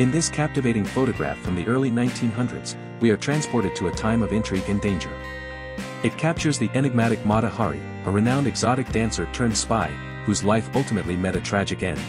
In this captivating photograph from the early 1900s, we are transported to a time of intrigue and danger. It captures the enigmatic Mata Hari, a renowned exotic dancer turned spy, whose life ultimately met a tragic end.